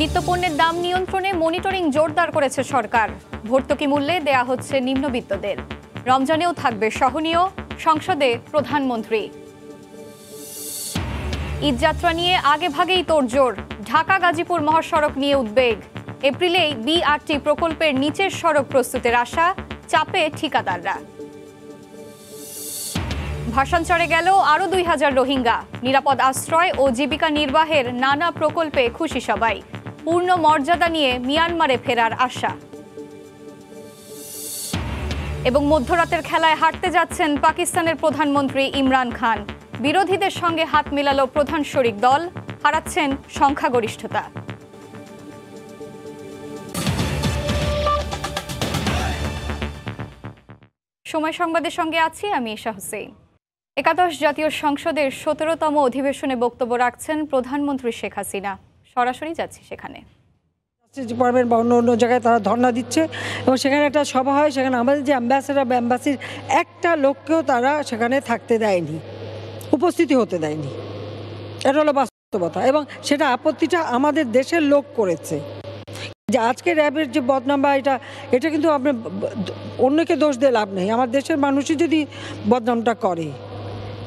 নিত্যপণ্যের দাম নিয়ন্ত্রণে মনিটরিং জোরদার করেছে সরকার। ভর্তুকি মূল্যে দেয়া হচ্ছে নিম্নবিত্তদের। রমজানেও থাকবে সহনীয়, সংসদে প্রধানমন্ত্রী। ঈদযাত্রা নিয়ে আগে ভাগেই তোড়জোড়। ঢাকা, গাজীপুর মহাসড়ক নিয়ে উদ্বেগ। এপ্রিলেই বিআরটি প্রকল্পের নিচের সড়ক প্রস্তুতের আশা, চাপে ঠিকাদাররা। ভাষান্তরে গেল আরও দুই হাজার রোহিঙ্গা। নিরাপদ আশ্রয় ও জীবিকা নির্বাহের নানা প্রকল্পে খুশি সবাই। পূর্ণ মর্যাদা নিয়ে মিয়ানমারে ফেরার আশা। এবং মধ্যরাতের খেলায় হারতে যাচ্ছেন পাকিস্তানের প্রধানমন্ত্রী ইমরান খান। বিরোধীদের সঙ্গে হাত মেলালো প্রধান শরিক দল, হারাচ্ছেন সংখ্যাগরিষ্ঠতা। সময় সংবাদের সঙ্গে আছি আমি ঈশা হোসেন একাদশ জাতীয় সংসদের সতেরোতম অধিবেশনে বক্তব্য রাখছেন প্রধানমন্ত্রী শেখ হাসিনা। সরাসরি যাচ্ছি সেখানে। ডিপার্টমেন্ট বা অন্য অন্য জায়গায় তারা ধর্ণা দিচ্ছে এবং সেখানে একটা সভা হয়, সেখানে আমাদের যে অ্যাম্বাসেডার বা অ্যাম্বাসির একটা লোককেও তারা সেখানে থাকতে দেয়নি, উপস্থিতি হতে দেয়নি। এটা হলো বাস্তবতা এবং সেটা আপত্তিটা আমাদের দেশের লোক করেছে। যে আজকে র্যাবের যে বদনাম বা এটা এটা কিন্তু আপনি অন্যকে দোষ দিয়ে লাভ নেই। আমার দেশের মানুষই যদি বদনামটা করে,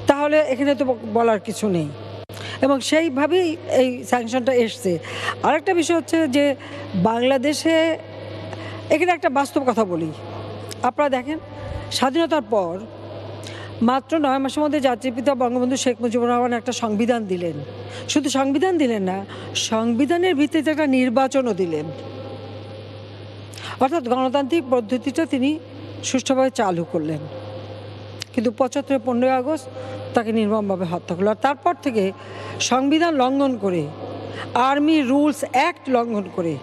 তাহলে এখানে তো বলার কিছু নেই। এবং সেইভাবেই এই স্যাংশনটা এসছে। আরেকটা বিষয় হচ্ছে যে বাংলাদেশে, এখানে একটা বাস্তব কথা বলি। আপনারা দেখেন, স্বাধীনতার পর মাত্র নয় মাসের মধ্যে জাতির পিতা বঙ্গবন্ধু শেখ মুজিবুর রহমান একটা সংবিধান দিলেন। শুধু সংবিধান দিলেন না, সংবিধানের ভিত্তিতে একটা নির্বাচনও দিলেন। অর্থাৎ গণতান্ত্রিক পদ্ধতিটা তিনি সুষ্ঠুভাবে চালু করলেন। কিন্তু পঁচাত্তর পনেরোই আগস্ট তাকে নির্মমভাবে হত্যা করল। আর তারপর থেকে সংবিধান লঙ্ঘন করে, আর্মি রুলস অ্যাক্ট লঙ্ঘন করে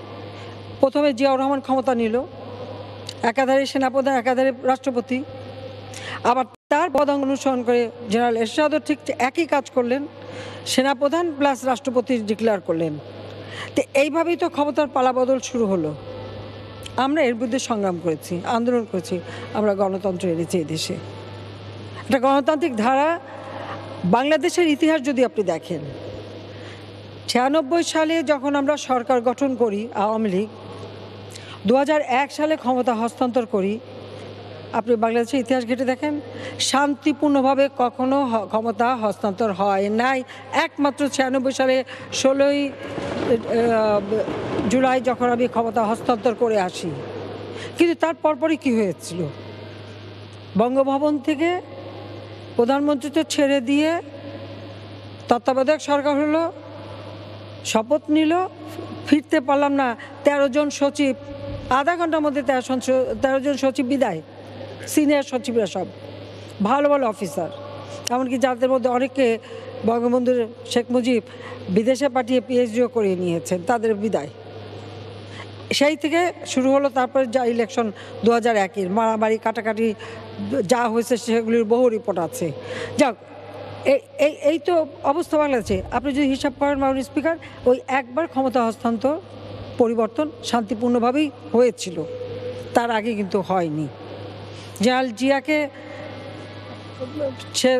প্রথমে জিয়াউর রহমান ক্ষমতা নিল, একাধারে সেনাপ্রধান, একাধারে রাষ্ট্রপতি। আবার তার পদাঙ্ক অনুসরণ করে জেনারেল এরশাদও ঠিক একই কাজ করলেন, সেনাপ্রধান প্লাস রাষ্ট্রপতি ডিক্লেয়ার করলেন। তো এইভাবেই তো ক্ষমতার পালাবদল শুরু হলো। আমরা এর বিরুদ্ধে সংগ্রাম করেছি, আন্দোলন করেছি, আমরা গণতন্ত্র এনেছি এই দেশে। একটা গণতান্ত্রিক ধারা বাংলাদেশের ইতিহাস যদি আপনি দেখেন, ছিয়ানব্বই সালে যখন আমরা সরকার গঠন করি, আওয়ামী লীগ দু হাজার এক সালে ক্ষমতা হস্তান্তর করি, আপনি বাংলাদেশের ইতিহাস ঘেটে দেখেন, শান্তিপূর্ণভাবে কখনো ক্ষমতা হস্তান্তর হয় নাই। একমাত্র ছিয়ানব্বই সালে ষোলোই জুলাই যখন আমি ক্ষমতা হস্তান্তর করে আসি, কিন্তু তার পরপরই কী হয়েছিল? বঙ্গভবন থেকে প্রধানমন্ত্রী তো ছেড়ে দিয়ে তত্ত্বাবধায়ক সরকার হলো, শপথ নিল, ফিরতে পারলাম না। তেরো জন সচিব, আধা ঘণ্টার মধ্যে তেরো জন তেরো জন সচিব বিদায়। সিনিয়র সচিবরা সব। ভালো ভালো অফিসার। এমনকি যাদের মধ্যে অনেককে বঙ্গবন্ধু শেখ মুজিব বিদেশে পাঠিয়ে পিএইচডিও করিয়ে নিয়েছেন, তাদের বিদায়। সেই থেকে শুরু হলো তারপরে যা ইলেকশন দু হাজার একের, মারামারি, কাটাকাটি যা হয়েছে সেগুলির বহু রিপোর্ট আছে। যাক এই এই তো অবস্থা বাংলাদেশে। আপনি যদি হিসাব করেন মাননীয় স্পিকার ওই একবার ক্ষমতা হস্তান্তর পরিবর্তন শান্তিপূর্ণভাবেই হয়েছিল। তার আগে কিন্তু হয়নি। জেনারেল জিয়াকে সে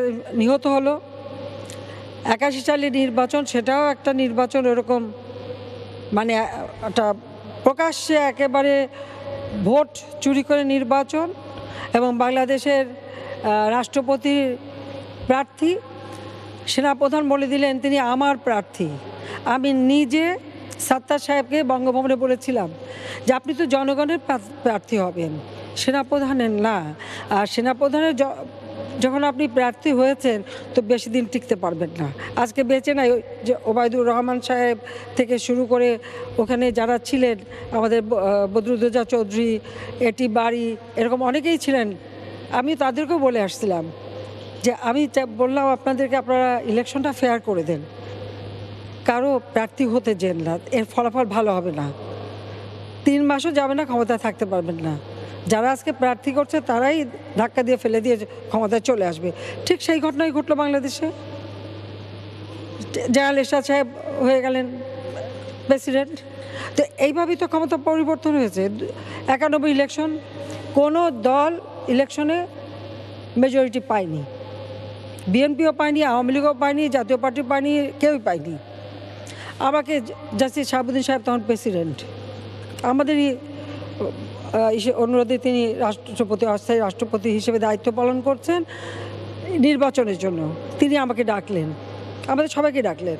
নিহত হলো। একাশি সালে নির্বাচন, সেটাও একটা নির্বাচন এরকম মানে একটা প্রকাশ্যে একেবারে ভোট চুরি করে নির্বাচন। এবং বাংলাদেশের রাষ্ট্রপতির প্রার্থী, সেনাপ্রধান বলে দিলেন তিনি আমার প্রার্থী। আমি নিজে সাত্তার সাহেবকে বঙ্গভবনে বলেছিলাম যে আপনি তো জনগণের প্রার্থী হবেন। সেনাপ্রধানের না। আর সেনাপ্রধানের যখন আপনি প্রার্থী হয়েছেন, তো বেশি দিন টিকতে পারবেন না। আজকে বেঁচে নাই যে ওবায়দুর রহমান সাহেব থেকে শুরু করে ওখানে যারা ছিলেন, আমাদের বদরুদ্দোজা চৌধুরী এটি বাড়ি এরকম অনেকেই ছিলেন। আমি তাদেরকেও বলে আসছিলাম যে, আমি বললাম আপনাদেরকে আপনারা ইলেকশনটা ফেয়ার করে দেন। কারও প্রার্থী হতে যেন না, এর ফলাফল ভালো হবে না। তিন মাসও যাবে না, ক্ষমতায় থাকতে পারবেন না। যারা আজকে প্রার্থী করছে, তারাই ধাক্কা দিয়ে ফেলে দিয়ে ক্ষমতায় চলে আসবে। ঠিক সেই ঘটনাই ঘটলো বাংলাদেশে। জেনারেল এরশাদ সাহেব হয়ে গেলেন প্রেসিডেন্ট। তো এইভাবেই তো ক্ষমতা পরিবর্তন হয়েছে। একানব্বই ইলেকশন, কোনো দল ইলেকশনে মেজরিটি পায়নি। বিএনপিও পায়নি, আওয়ামী লীগও পায়নি, জাতীয় পার্টি পায়নি, কেউই পায়নি। আমাকে জাস্টিস শাহাবুদ্দিন সাহেব তখন প্রেসিডেন্ট। আমাদেরই অনুরোধে তিনি রাষ্ট্রপতি, অস্থায়ী রাষ্ট্রপতি হিসেবে দায়িত্ব পালন করছেন নির্বাচনের জন্য। তিনি আমাকে ডাকলেন। আমাদের সবাইকে ডাকলেন।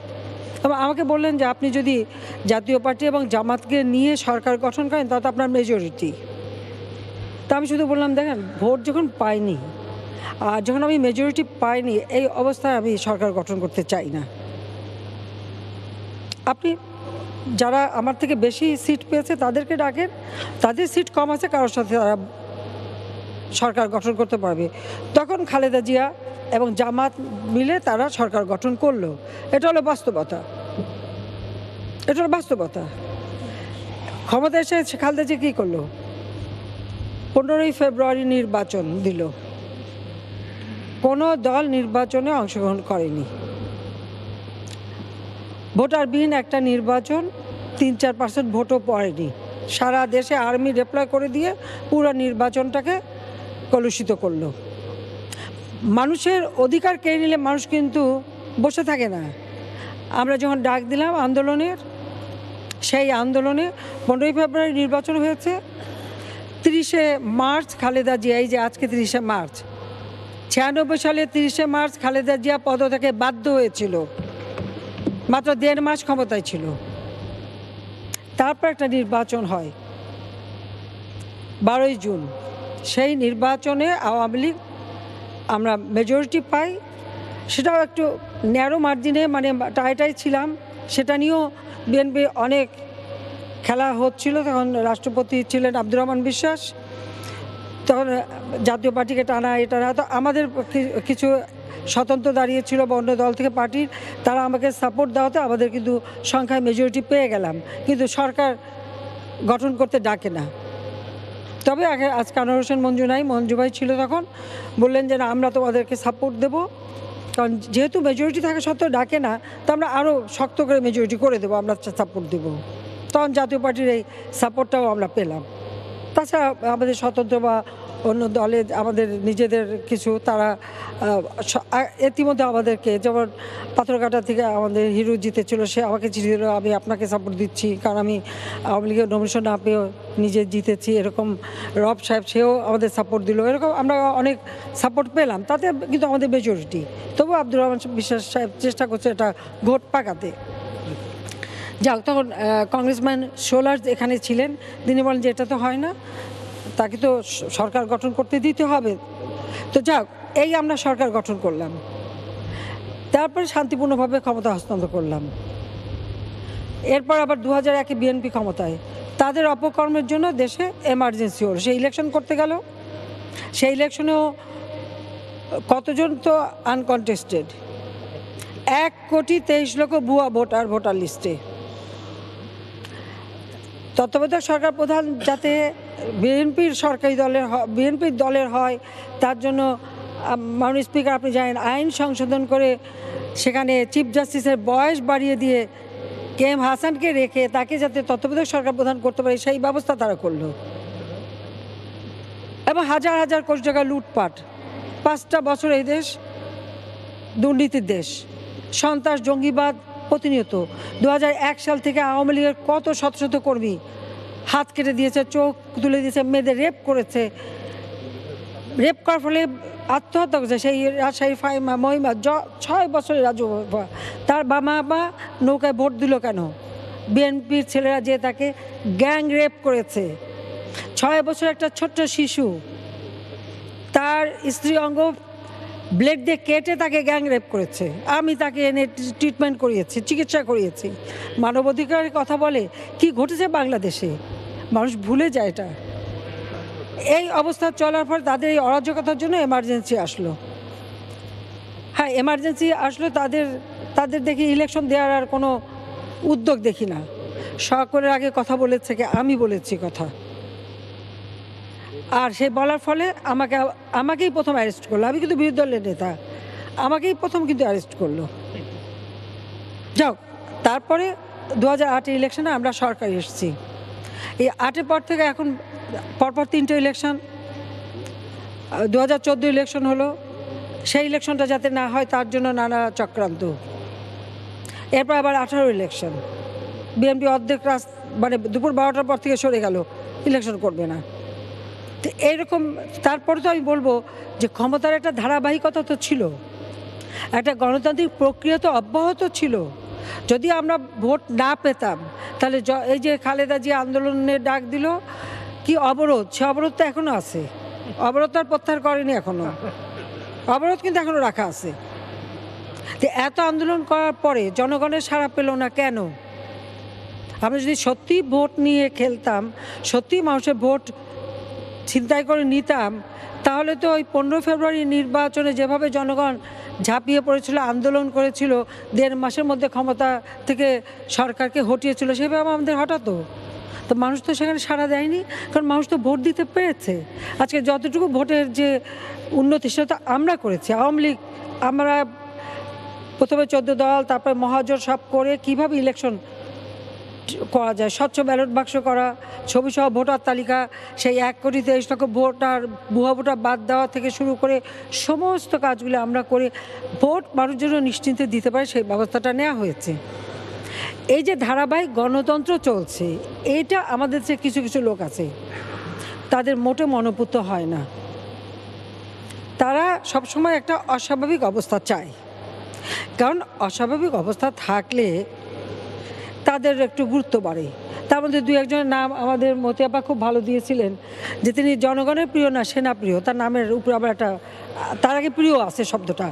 এবং আমাকে বললেন যে, আপনি যদি জাতীয় পার্টি এবং জামাতকে নিয়ে সরকার গঠন করেন তাতে আপনার মেজরিটি তা আমি শুধু বললাম, দেখেন, ভোট যখন পাইনি, আর যখন আমি মেজরিটি পাইনি, এই অবস্থায় আমি সরকার গঠন করতে চাই না। আপনি যারা আমার থেকে বেশি সিট পেয়েছে, তাদেরকে ডাকেন তাদের সিট কম আছে, কারোর সাথে তারা সরকার গঠন করতে পারবে। তখন খালেদা জিয়া এবং জামাত মিলে তারা সরকার গঠন করল। এটা হলো বাস্তবতা। এটা হলো বাস্তবতা। ক্ষমতা এসে খালেদা জিয়া কী করল? পনেরোই ফেব্রুয়ারি নির্বাচন দিল। কোনো দল নির্বাচনে অংশগ্রহণ করেনি। ভোটারবিহীন একটা নির্বাচন, তিন চার পার্সেন্ট ভোটও পড়েনি। সারা দেশে আর্মি ডিপ্লয় করে দিয়ে পুরো নির্বাচনটাকে কলুষিত করল। মানুষের অধিকার কেড়ে নিলে মানুষ কিন্তু বসে থাকে না। আমরা যখন ডাক দিলাম আন্দোলনের, সেই আন্দোলনে পনেরোই ফেব্রুয়ারি নির্বাচন হয়েছে। তিরিশে মার্চ খালেদা জিয়া, এই যে আজকে তিরিশে মার্চ, ছিয়ানব্বই সালে তিরিশে মার্চ খালেদা জিয়া পদ থেকে বাধ্য হয়েছিল। মাত্র দেড় মাস ক্ষমতায় ছিল। তারপর একটা নির্বাচন হয়। বারোই জুন, সেই নির্বাচনে আওয়ামী লীগ আমরা মেজরিটি পাই। সেটাও একটু ন্যারো মার্জিনে মানে টাইটাই ছিলাম। সেটা নিয়েও বিএনপি অনেক খেলা হচ্ছিল। তখন রাষ্ট্রপতি ছিলেন আব্দুর রহমান বিশ্বাস। তখন জাতীয় পার্টিকে টানা এটা তো আমাদের কিছু স্বতন্ত্র দাঁড়িয়েছিল বা অন্য দল থেকে পার্টির, তারা আমাকে সাপোর্ট দেওয়াতে আমাদের কিন্তু সংখ্যায় মেজরিটি পেয়ে গেলাম। কিন্তু সরকার গঠন করতে ডাকে না। তবে আগে আজকে আনোয়ার হোসেন মঞ্জু নাই, মঞ্জু ভাই ছিল তখন, বললেন যে না, আমরা তোমাদেরকে সাপোর্ট দেব। কারণ যেহেতু মেজরিটি থাকা সত্ত্বেও ডাকে না, তা আমরা আরও শক্ত করে মেজরিটি করে দেবো, আমরা সাপোর্ট দেবো। তখন জাতীয় পার্টির এই সাপোর্টটাও আমরা পেলাম। তাছাড়া আমাদের স্বতন্ত্র বা অন্য দলে আমাদের নিজেদের কিছু, তারা ইতিমধ্যে আমাদেরকে যেমন পাথরঘাটা থেকে আমাদের হিরো জিতেছিল, সে আমাকে চিঠি দিল আমি আপনাকে সাপোর্ট দিচ্ছি, কারণ আমি আওয়ামী লীগের নমিনেশন না পেয়েও নিজে জিতেছি, এরকম রব সাহেব, সেও আমাদের সাপোর্ট দিল, এরকম আমরা অনেক সাপোর্ট পেলাম, তাতে কিন্তু আমাদের মেজরিটি তবু আব্দুর রহমান বিশ্বাস সাহেব চেষ্টা করছে এটা ভোট পাকাতে। যাক, তখন কংগ্রেসম্যান সোলার এখানে ছিলেন, তিনি বলেন যে এটা তো হয় না তাকে তো সরকার গঠন করতে দিতে হবে। তো যাক, এই আমরা সরকার গঠন করলাম। তারপরে শান্তিপূর্ণভাবে ক্ষমতা হস্তান্তর করলাম। এরপর আবার দু হাজার একে বিএনপি ক্ষমতায়। তাদের অপকর্মের জন্য দেশে এমার্জেন্সি হলো। সেই ইলেকশন করতে গেল। সেই ইলেকশনেও কতজন তো আনকনটেস্টেড এক কোটি তেইশ লক্ষ ভুয়া ভোটার ভোটার লিস্টে তত্ত্বাবধায়ক সরকার প্রধান যাতে বিএনপির সরকারি দলের বিএনপির দলের হয়, তার জন্য মাননীয় স্পিকার আপনি জানেন, আইন সংশোধন করে সেখানে চিফ জাস্টিসের বয়স বাড়িয়ে দিয়ে কে এম হাসানকে রেখে তাকে যাতে তত্ত্বাবধায়ক সরকার প্রধান করতে পারে, সেই ব্যবস্থা তারা করল। এবং হাজার হাজার কোটি টাকা লুটপাট, পাঁচটা বছর এই দেশ দুর্নীতির দেশ, সন্ত্রাস, জঙ্গিবাদ প্রতিনিয়ত। দু হাজার এক সাল থেকে আওয়ামী লীগের কত শত শত কর্মী হাত কেটে দিয়েছে, চোখ তুলে দিয়েছে, মেয়েদের রেপ করেছে। রেপ করার ফলে আত্মহত্যা করেছে। সেই রাজশাহী ফাইমা, মহিমা জ- ছয় বছরের রাজু তার বাবা মা নৌকায় ভোট দিল কেন? বিএনপির ছেলেরা যে তাকে গ্যাং রেপ করেছে। ছয় বছর একটা ছোট্ট শিশু, তার স্ত্রী অঙ্গ ব্লেড দিয়ে কেটে তাকে গ্যাং রেপ করেছে। আমি তাকে এনে ট্রিটমেন্ট করিয়েছি, চিকিৎসা করিয়েছি। মানবাধিকারের কথা বলে, কি ঘটেছে বাংলাদেশে? মানুষ ভুলে যায় এটা। এই অবস্থা চলার পর তাদের এই অরাজকতার জন্য এমার্জেন্সি আসলো। হ্যাঁ এমার্জেন্সি আসলো তাদের তাদের দেখি ইলেকশন দেওয়ার আর কোনো উদ্যোগ দেখি না। সকলের আগে কথা বলেছে কি, আমি বলেছি কথা। আর সে বলার ফলে আমাকে, আমাকেই প্রথম অ্যারেস্ট করল। আমি কিন্তু বিরোধী দলের নেতা। আমাকেই প্রথম কিন্তু অ্যারেস্ট করল। যাও, তারপরে দু হাজার ইলেকশনে আমরা সরকারে এসেছি। এই আটের পর থেকে এখন পরপর তিনটে ইলেকশন দু হাজার চোদ্দ ইলেকশন হলো। সেই ইলেকশনটা যাতে না হয়, তার জন্য নানা চক্রান্ত। এরপর আবার আঠারো ইলেকশন বিএনপি অর্ধেক রাত মানে দুপুর বারোটার পর থেকে সরে গেল। ইলেকশন করবে না। তো এইরকম তারপরে তো আমি বলব যে ক্ষমতার একটা ধারাবাহিকতা তো ছিল। একটা গণতান্ত্রিক প্রক্রিয়া তো অব্যাহত ছিল। যদি আমরা ভোট না পেতাম, তাহলে এই যে খালেদা যে আন্দোলনের ডাক দিল, কি অবরোধ? সে অবরোধ তো এখনও আছে। অবরোধ আর প্রত্যাহার করেনি এখনও অবরোধ কিন্তু এখনও রাখা আছে। তো এত আন্দোলন করার পরে জনগণের সাড়া পেল না কেন? আমরা যদি সত্যি ভোট নিয়ে খেলতাম সত্যি মানুষের ভোট ছিনতাই করে নিতাম, তাহলে তো ওই পনেরো ফেব্রুয়ারি নির্বাচনে যেভাবে জনগণ ঝাঁপিয়ে পড়েছিল, আন্দোলন করেছিল, দেড় মাসের মধ্যে ক্ষমতা থেকে সরকারকে হটিয়েছিল, সেভাবে আমাদের হঠাতো তো মানুষ তো সেখানে সাড়া দেয়নি, কারণ মানুষ তো ভোট দিতে পেরেছে। আজকে যতটুকু ভোটের যে উন্নতি, সেটা আমরা করেছি। আওয়ামী লীগ, আমরা প্রথমে চোদ্দ দল, তারপরে মহাজোট সব করে কীভাবে ইলেকশন করা যায়। স্বচ্ছ ব্যালট বাক্স করা ছবি সহ ভোটার তালিকা, সেই এক কোটি তেইশ লক্ষ ভোটার, ভুয়া ভোটার বাদ দেওয়া থেকে শুরু করে সমস্ত কাজগুলো আমরা করে ভোট মানুষ যেন নিশ্চিন্তে দিতে পারে, সেই ব্যবস্থাটা নেওয়া হয়েছে। এই যে ধারাবাহিক গণতন্ত্র চলছে এইটা আমাদের যে কিছু কিছু লোক আছে, তাদের মোটে মনোপুত হয় না। তারা সবসময় একটা অস্বাভাবিক অবস্থা চায়। কারণ অস্বাভাবিক অবস্থা থাকলে তাদের একটু গুরুত্ব বাড়ে। তার মধ্যে দু একজনের নাম আমাদের মতিয়াপা খুব ভালো দিয়েছিলেন, যে তিনি জনগণের প্রিয় না সেনা প্রিয় তার নামের উপরে আবার একটা, তার আগে প্রিয় আছে শব্দটা।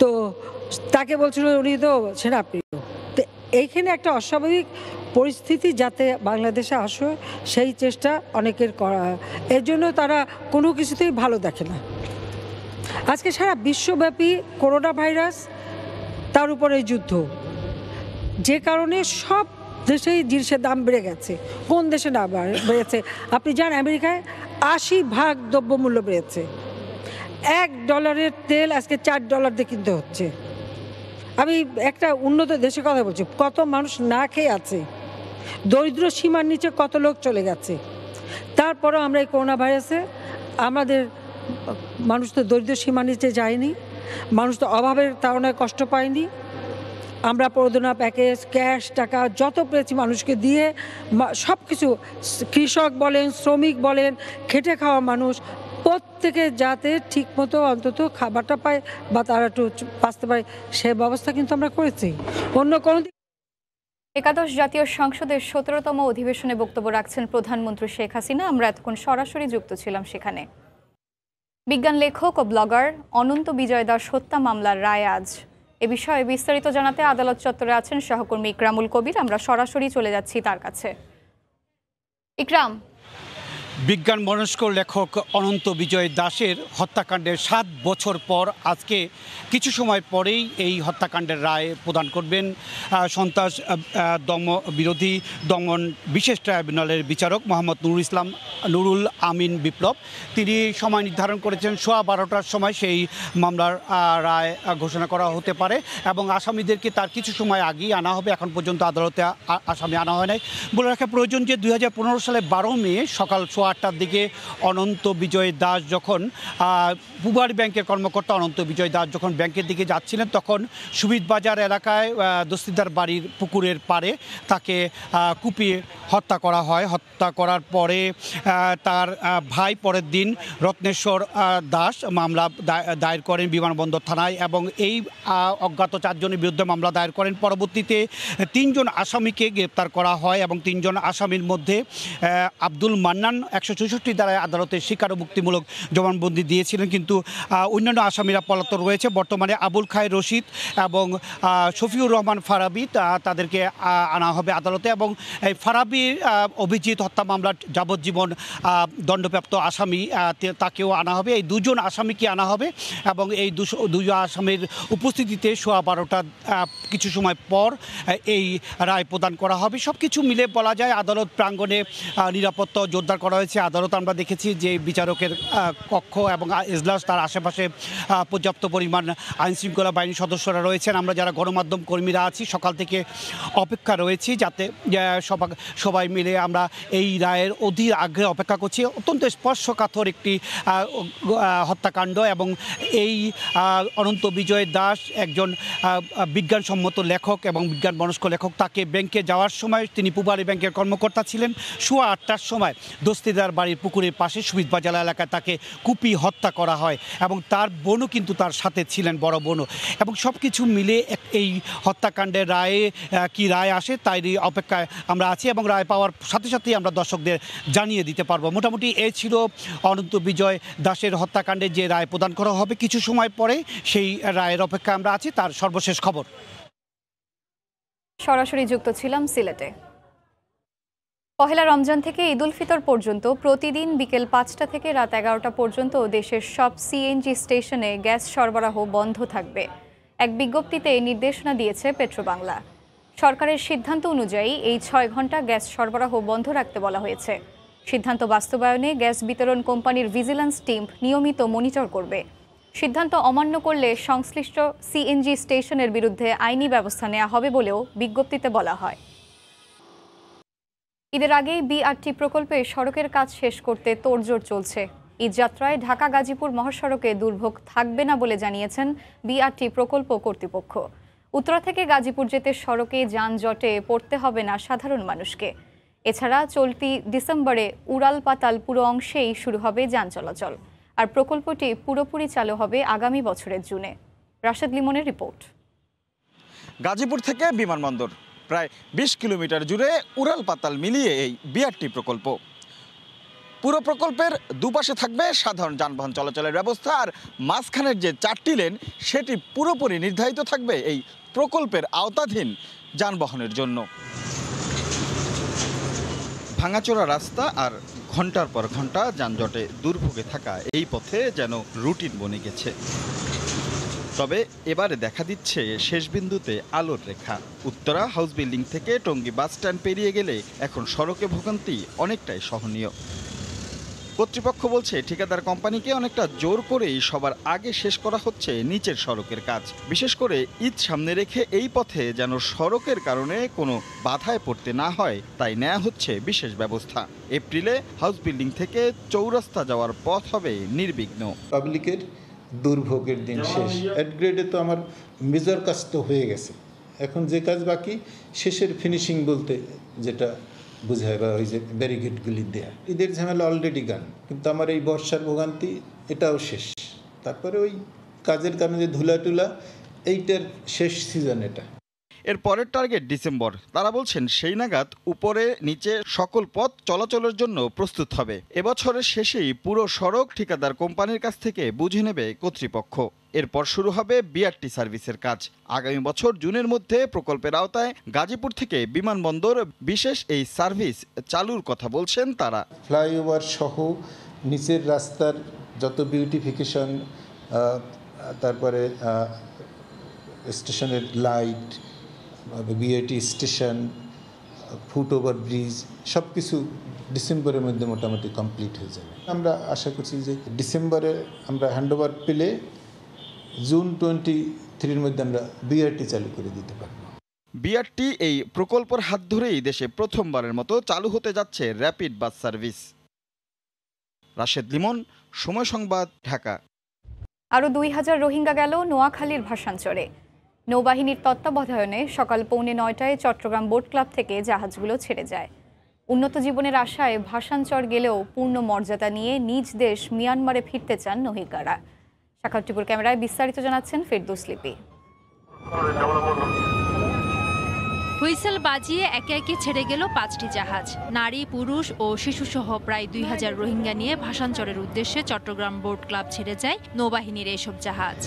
তো তাকে বলছিল উনি তো সেনা প্রিয় তো এইখানে একটা অস্বাভাবিক পরিস্থিতি যাতে বাংলাদেশে আসে, সেই চেষ্টা অনেকের করা। এর জন্য তারা কোনো কিছুতেই ভালো দেখে না। আজকে সারা বিশ্বব্যাপী করোনা ভাইরাস তার উপরে যুদ্ধ। যে কারণে সব দেশেই জিনিসের দাম বেড়ে গেছে। কোন দেশে না বেড়েছে? আপনি যান আমেরিকায়, আশি ভাগ দ্রব্যমূল্য বেড়েছে। এক ডলারের তেল আজকে চার ডলার দিয়ে কিনতে হচ্ছে। আমি একটা উন্নত দেশের কথা বলছি, কত মানুষ না খেয়ে আছে। দরিদ্র সীমার নিচে কত লোক চলে গেছে। তারপরেও আমরা এই করোনা ভাইরাসে আমাদের মানুষ তো দরিদ্র সীমার নিচে যায়নি, মানুষ তো অভাবের তাড়নায় কষ্ট পায়নি। আমরা প্রদনা প্যাকেজ ক্যাশ টাকা, যত পেয়েছি মানুষকে দিয়ে সব কিছু কৃষক বলেন, শ্রমিক বলেন, খেটে খাওয়া মানুষ, প্রত্যেকে যাতে ঠিকমতো অন্তত খাবারটা পায় বা তারা একটু বাঁচতে পারে, সে ব্যবস্থা কিন্তু আমরা করেছি। অন্য কোনো একাদশ জাতীয় সংসদের সতেরোতম অধিবেশনে বক্তব্য রাখছেন প্রধানমন্ত্রী শেখ হাসিনা। আমরা এতক্ষণ সরাসরি যুক্ত ছিলাম সেখানে। বিজ্ঞান লেখক ও ব্লগার অনন্ত বিজয় দাস হত্যা মামলার রায় আজ। এ বিষয়ে বিস্তারিত জানাতে আদালত চত্বরে আছেন সহকর্মী ইকরামুল কবির। আমরা সরাসরি চলে যাচ্ছি তার কাছে। ইকরাম বিজ্ঞান মনস্ক লেখক অনন্ত বিজয় দাসের হত্যাকাণ্ডের সাত বছর পর আজকে কিছু সময় পরেই এই হত্যাকাণ্ডের রায় প্রদান করবেন সন্ত্রাস দম বিরোধী দমন বিশেষ ট্রাইব্যুনালের বিচারক মোহাম্মদ নুরুল ইসলাম, নুরুল আমিন বিপ্লব। তিনি সময় নির্ধারণ করেছেন সোয়া বারোটার সময় সেই মামলার রায় ঘোষণা করা হতে পারে এবং আসামিদেরকে তার কিছু সময় আগেই আনা হবে। এখন পর্যন্ত আদালতে আসামি আনা হয় নাই। বলে রাখা প্রয়োজন যে দুই সালে বারো মে সকাল সোয়া আটটার দিকে অনন্ত বিজয় দাস যখন পুবার ব্যাংকের কর্মকর্তা অনন্ত বিজয় দাস যখন ব্যাংকের দিকে যাচ্ছিলেন, তখন সুবিদ বাজার এলাকায় দস্তিদার বাড়ির পুকুরের পাড়ে তাকে কুপিয়ে হত্যা করা হয়। হত্যা করার পরে তার ভাই পরের দিন রত্নেশ্বর দাস মামলা দায়ের করেন বিমানবন্দর থানায় এবং এই অজ্ঞাত চারজনের বিরুদ্ধে মামলা দায়ের করেন। পরবর্তীতে তিনজন আসামিকে গ্রেপ্তার করা হয় এবং তিনজন আসামির মধ্যে আব্দুল মান্নান একশো চৌষট্টি দ্বারায় আদালতে স্বীকারোক্তিমূলক জবানবন্দি দিয়েছিলেন, কিন্তু অন্যান্য আসামিরা পলাতক রয়েছে। বর্তমানে আবুল খায় রশিদ এবং শফিউর রহমান ফারাবি তাদেরকে আনা হবে আদালতে এবং এই ফারাবির অভিজিৎ হত্যা মামলার যাবজ্জীবন দণ্ডপ্রাপ্ত আসামি তাকেও আনা হবে। এই দুজন আসামিকে আনা হবে এবং এই দুজন আসামির উপস্থিতিতে সোয়া বারোটা কিছু সময় পর এই রায় প্রদান করা হবে। সব কিছু মিলে বলা যায়, আদালত প্রাঙ্গণে নিরাপত্তা জোরদার করা হয়েছে। আদালত আমরা দেখেছি যে বিচারকের কক্ষ এবং এজলাস তার আশেপাশে পর্যাপ্ত পরিমাণ আইন শৃঙ্খলা বাহিনীর সদস্যরা রয়েছেন। আমরা যারা গণমাধ্যম কর্মীরা আছি, সকাল থেকে অপেক্ষা রয়েছি যাতে সবাই মিলে আমরা এই রায়ের অধীর আগ্রহে অপেক্ষা করছি। অত্যন্ত স্পর্শকাতর একটি হত্যাকাণ্ড এবং এই অনন্ত বিজয় দাস একজন বিজ্ঞানসম্মত লেখক এবং বিজ্ঞান মনস্ক লেখক, তাকে ব্যাংকে যাওয়ার সময় তিনি পুবারি ব্যাংকের কর্মকর্তা ছিলেন। সোয়া আটটার সময় দস্তিদার বাড়ির পুকুরের পাশে সুবিধ বাজার এলাকায় তাকে কুপি হত্যা করা হয় এবং তার বোনও কিন্তু তার সাথে ছিলেন, বড় বোনও। এবং সব কিছু মিলে এই হত্যাকাণ্ডের রায়ে কি রায় আসে তাই অপেক্ষায় আমরা আছি এবং রায় পাওয়ার সাথে সাথেই আমরা দর্শকদের জানিয়ে দিতে পারব। মোটামুটি এই ছিল অনন্ত বিজয় দাসের হত্যাকাণ্ডে যে রায় প্রদান করা হবে কিছু সময় পরে সেই রায়ের অপেক্ষায় আমরা আছি। তার সর্বশেষ খবর। সরাসরি যুক্ত ছিলাম সিলেটে। পহেলা রমজান থেকে ঈদুল ফিতর পর্যন্ত প্রতিদিন বিকেল পাঁচটা থেকে রাত এগারোটা পর্যন্ত দেশের সব সিএনজি স্টেশনে গ্যাস সরবরাহ বন্ধ থাকবে। এক বিজ্ঞপ্তিতে এই নির্দেশনা দিয়েছে পেট্রোবাংলা। সরকারের সিদ্ধান্ত অনুযায়ী এই ছয় ঘণ্টা গ্যাস সরবরাহ বন্ধ রাখতে বলা হয়েছে। সিদ্ধান্ত বাস্তবায়নে গ্যাস বিতরণ কোম্পানির ভিজিল্যান্স টিম নিয়মিত মনিটর করবে। সিদ্ধান্ত অমান্য করলে সংশ্লিষ্ট সিএনজি স্টেশনের বিরুদ্ধে আইনি ব্যবস্থা নেওয়া হবে বলেও বিজ্ঞপ্তিতে বলা হয়। ঈদের আগেই বিআরটি প্রকল্পে সড়কের কাজ শেষ করতে তোড়জোড় চলছে। ঈদযাত্রায় ঢাকা গাজীপুর মহাসড়কে দুর্ভোগ থাকবে না বলে জানিয়েছেন বিআরটি প্রকল্প কর্তৃপক্ষ। উত্তরা থেকে গাজীপুর যেতে সড়কে যানজটে পড়তে হবে না সাধারণ মানুষকে। এছাড়া চলতি ডিসেম্বরে উড়াল পাতাল পুরো অংশেই শুরু হবে যান চলাচল। আর প্রকল্পটি পুরোপুরি চালু হবে আগামী বছরের জুনে। রাশেদ লিমনের রিপোর্ট। গাজীপুর থেকে বিমানবন্দর। প্রায় বিশ কিলোমিটার জুড়ে উড়াল পাতাল মিলিয়ে এই বিআরটি প্রকল্প। পুরো প্রকল্পের দুপাশে থাকবে সাধারণ যানবাহন চলাচলের ব্যবস্থা আর মাঝখানের যে চারটি লেন, সেটি পুরোপুরি নির্ধারিত থাকবে এই প্রকল্পের আওতাধীন যানবাহনের জন্য। ভাঙাচোরা রাস্তা আর ঘণ্টার পর ঘণ্টা যানজটে দুর্ভোগে থাকা এই পথে যেন রুটিন বনে গেছে। তবে এবারে দেখা দিচ্ছে শেষ বিন্দুতে আলোর রেখা। উত্তরা হাউস বিল্ডিং থেকে টঙ্গী বাস স্ট্যান্ড পেরিয়ে গেলে এখন সড়কে ভোগান্তি অনেকটাই সহনীয়। কর্তৃপক্ষ বলছে, ঠিকাদার কোম্পানিকে অনেকটা জোর করেই সবার আগে শেষ করা হচ্ছে নিচের সড়কের কাজ। বিশেষ করে ঈদ সামনে রেখে এই পথে যেন সড়কের কারণে কোনো বাধায় পড়তে না হয়, তাই নেওয়া হচ্ছে বিশেষ ব্যবস্থা। এপ্রিলে হাউস বিল্ডিং থেকে চৌরাস্তা যাওয়ার পথ হবে নির্বিঘ্ন। পাবলিকের দুর্ভোগের দিন শেষ। অ্যাড গ্রেডে তো আমার মেজর কাজ তো হয়ে গেছে। এখন যে কাজ বাকি শেষের ফিনিশিং বলতে যেটা বোঝায় বা ওই যে ব্যারিকেডগুলি দেয়া। ঈদের ঝামেলা অলরেডি গান কিন্তু আমার এই বর্ষার ভোগান্তি এটাও শেষ। তারপরে ওই কাজের কারণে যে ধুলা টুলা এইটার শেষ সিজন এটা। এর পরের টার্গেট ডিসেম্বর। তারা বলছেন সেই নাগাদ উপরে নিচে সকল পথ চলাচলের জন্য প্রস্তুত হবে। এবছরের শেষেই পুরো সড়ক ঠিকাদার কোম্পানির কাছ থেকে বুঝে নেবে কর্তৃপক্ষ। এরপর শুরু হবে বিআরটি সার্ভিসের কাজ। আগামী বছর জুনের মধ্যে প্রকল্পের আওতায় গাজীপুর থেকে বিমানবন্দর, বিশেষ এই সার্ভিস চালুর কথা বলছেন তারা। ফ্লাইওভার সহ নিচের রাস্তার যত বিউটিফিকেশন তারপরে স্টেশনের light BIT station foot over bridge সব কিছু ডিসেম্বরের মধ্যে মোটামুটি কমপ্লিট হয়ে যাবে। আমরা আশা করছি যে ডিসেম্বরে আমরা হ্যান্ডওভার পেলে জুন টোয়েন্টি থ্রির মধ্যে আমরা বিআরটি চালু করে দিতে পারব। বিআরটি এই প্রকল্পের হাত ধরেই দেশে প্রথমবারের মতো চালু হতে যাচ্ছে rapid bus service Rashed Limon সময় সংবাদ ঢাকা। আরও দুই হাজার রোহিঙ্গা গেল নোয়াখালীর ভাসানচরে। নৌবাহিনীর তত্ত্বাবধানে সকাল পৌনে নয়টায় চট্টগ্রাম বোট ক্লাব থেকে জাহাজগুলো ছেড়ে যায়। উন্নত জীবনের আশায় ভাসানচর গেলেও পূর্ণ মর্যাদা নিয়ে নিজ দেশ মিয়ানমারে ফিরতে চান রোহিঙ্গারা শাখাটিপুর ক্যামেরায় বিস্তারিত জানাচ্ছেন ফেরদৌস লিপি। হুইসেল বাজিয়ে একে একে ছেড়ে গেল পাঁচটি জাহাজ। নারী, পুরুষ ও শিশুসহ প্রায় দুই হাজার রোহিঙ্গা নিয়ে ভাষাঞ্চরের উদ্দেশ্যে চট্টগ্রাম বোট ক্লাব ছেড়ে যায় নৌবাহিনীর এসব জাহাজ।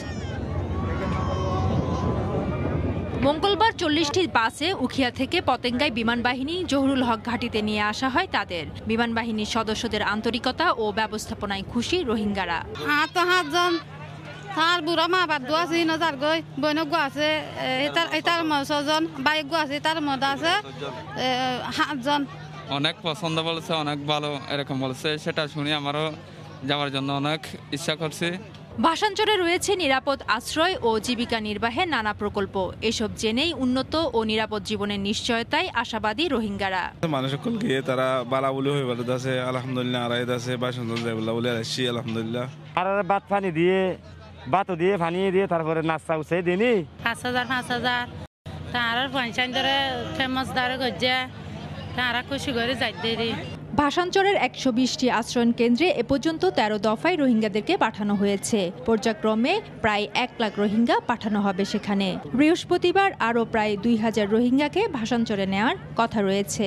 মঙ্গলবার চল্লিশটি বাসে উখিয়া থেকে পতেঙ্গায় বিমান বাহিনী জহুরুল হক ঘাটিতে নিয়ে আসা হয় তাদের। বিমান বাহিনীর সদস্যদের আন্তরিকতা ও ব্যবস্থাপনায় খুশি রোহিঙ্গারা। হাত তো সাতজন তার বুঢ়া মা বাদু আছে নজার গৈ বৈনক আছে এটার এটার ছজন বাইক গো আছে তার মধ্যে আছে সাতজন অনেক পছন্দ বলেছে অনেক ভালো এরকম বলেছে। সেটা শুনে আমারও যাওয়ার জন্য অনেক ইচ্ছা করছে। ভাষাঞ্চলে রয়েছে নিরাপদ আশ্রয় ও জীবিকা নির্বাহের নানা প্রকল্প। এসব জেনেই উন্নত ও নিরাপদ জীবনের নিশ্চয়তায় আশাবাদী রোহিঙ্গারা। মানুষ সকল গিয়ে তারা বালা বলে হয়ে বেড়াতে আছে আলহামদুলিল্লাহ আড়াইতে আছে বাসন্তর দেবলা বলে আসছি আলহামদুলিল্লাহ। আর ভাত পানি দিয়ে ভাতও দিয়ে পানি দিয়ে তারপরে নাস্তা উঠে দিনি পাঁচ হাজার পাঁচ হাজার। তার পঞ্চায়েত ধরে ফেমাস দ্বারা গজ্জা। তারা খুশি করে যাই দেরি ভাষাঞ্চলের একশো বিশটি আশ্রয়ণ কেন্দ্রে এ পর্যন্ত তেরো দফায় রোহিঙ্গাদেরকে পাঠানো হয়েছে। পর্যায়ক্রমে প্রায় এক লাখ রোহিঙ্গা পাঠানো হবে সেখানে। বৃহস্পতিবার আরও প্রায় দুই হাজার রোহিঙ্গাকে ভাষাঞ্চলে নেওয়ার কথা রয়েছে।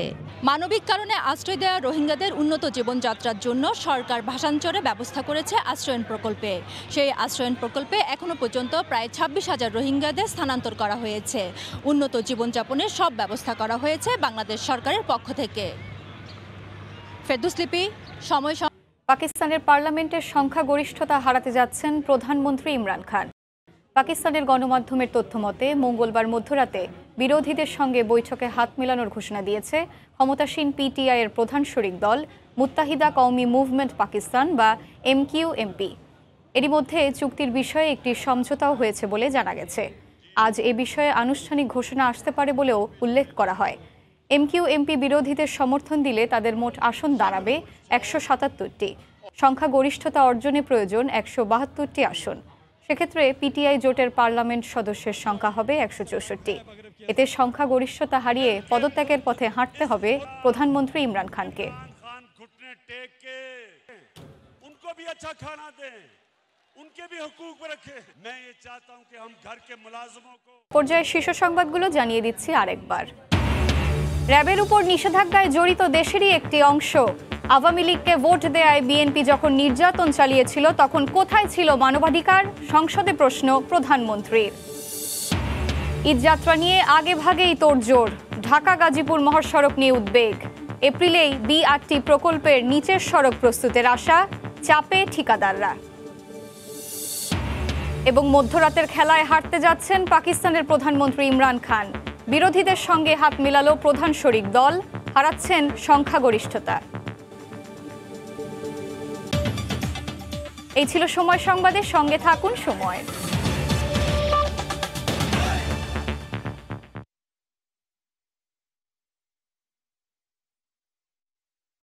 মানবিক কারণে আশ্রয় দেওয়া রোহিঙ্গাদের উন্নত জীবনযাত্রার জন্য সরকার ভাষাঞ্চলে ব্যবস্থা করেছে আশ্রয়ণ প্রকল্পে। সেই আশ্রয়ণ প্রকল্পে এখনও পর্যন্ত প্রায় ছাব্বিশ হাজার রোহিঙ্গাদের স্থানান্তর করা হয়েছে। উন্নত জীবনযাপনের সব ব্যবস্থা করা হয়েছে বাংলাদেশ সরকারের পক্ষ থেকে। সময় পাকিস্তানের পার্লামেন্টের সংখ্যাগরিষ্ঠতা হারাতে যাচ্ছেন প্রধানমন্ত্রী ইমরান খান। পাকিস্তানের গণমাধ্যমের তথ্য মতে মঙ্গলবার মধ্যরাতে বিরোধীদের সঙ্গে বৈঠকে হাত মেলানোর ঘোষণা দিয়েছে ক্ষমতাসীন পিটিআই এর প্রধান শরিক দল, মুত্তাহিদা কওমি মুভমেন্ট পাকিস্তান বা এমকিউ এমপি এরই মধ্যে চুক্তির বিষয়ে একটি সমঝোতাও হয়েছে বলে জানা গেছে। আজ এ বিষয়ে আনুষ্ঠানিক ঘোষণা আসতে পারে বলেও উল্লেখ করা হয়। এমকিউ এমপি বিরোধীদের সমর্থন দিলে তাদের মোট আসন দাঁড়াবে একশো সাতাত্তরটি। সংখ্যাগরিষ্ঠতা অর্জনে প্রয়োজন একশো বাহাত্তরটি আসন। সেক্ষেত্রে পিটিআই জোটের পার্লামেন্ট সদস্যের সংখ্যা হবে একশো চৌষট্টি। এতে সংখ্যাগরিষ্ঠতা হারিয়ে পদত্যাগের পথে হাঁটতে হবে প্রধানমন্ত্রী ইমরান খানকে। পর্যায়ে শীর্ষ সংবাদগুলো জানিয়ে দিচ্ছি আরেকবার। র্যাবের উপর নিষেধাজ্ঞায় জড়িত দেশেরই একটি অংশ। আওয়ামী লীগকে ভোট দেয়ায় বিএনপি যখন নির্যাতন চালিয়েছিল, তখন কোথায় ছিল মানবাধিকার? সংসদে প্রশ্ন প্রধানমন্ত্রীর। ঈদযাত্রা নিয়ে আগে ভাগেই তোড়জোড়। ঢাকা, গাজীপুর মহাসড়ক নিয়ে উদ্বেগ। এপ্রিলেই বিআরটি প্রকল্পের নিচের সড়ক প্রস্তুতের আশা, চাপে ঠিকাদাররা। এবং মধ্যরাতের খেলায় হারতে যাচ্ছেন পাকিস্তানের প্রধানমন্ত্রী ইমরান খান। বিরোধীদের সঙ্গে হাত মিলালো প্রধান শরিক দল, হারাচ্ছেন সংখ্যাগরিষ্ঠতা। এই ছিল সময় সংবাদের সঙ্গে থাকুন সময়